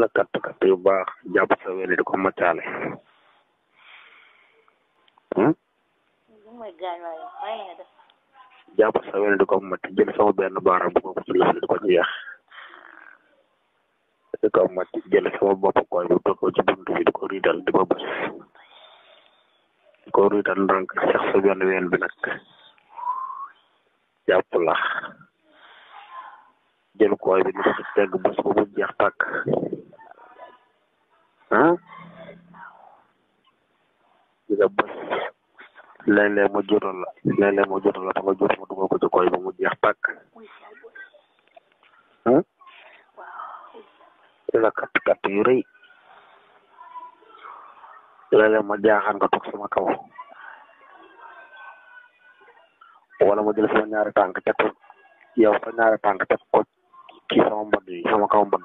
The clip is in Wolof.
la katt katt yu baax jàpp sa weli di ko maccaale hmm? jàpp sa weli di ko matt jël sama benn baaraam bu ko ci lëf di ko ci yeex di ko matt jël sama bopp koy bu ko ci bunt bi di ko riidal di ko bës di ko riidal ndànk seex sa benn ween bi nag jàpp la jël koy bi di ci tegg bés ba mu jeex tàkk ah di nga bés léeg-léeg ma jotal la léeg-léeg ma jotal la ba nga jot ma dugal ko ci koy ba mu jeex tàkk di la katt katt yu rëy léeg-léeg ma jaaxaan nga toog sama kaw wala ma jël sama ñaari tànk teg ko yow sa ñaari tànk teg ko ci sama mbagg yi sama kaw mbagg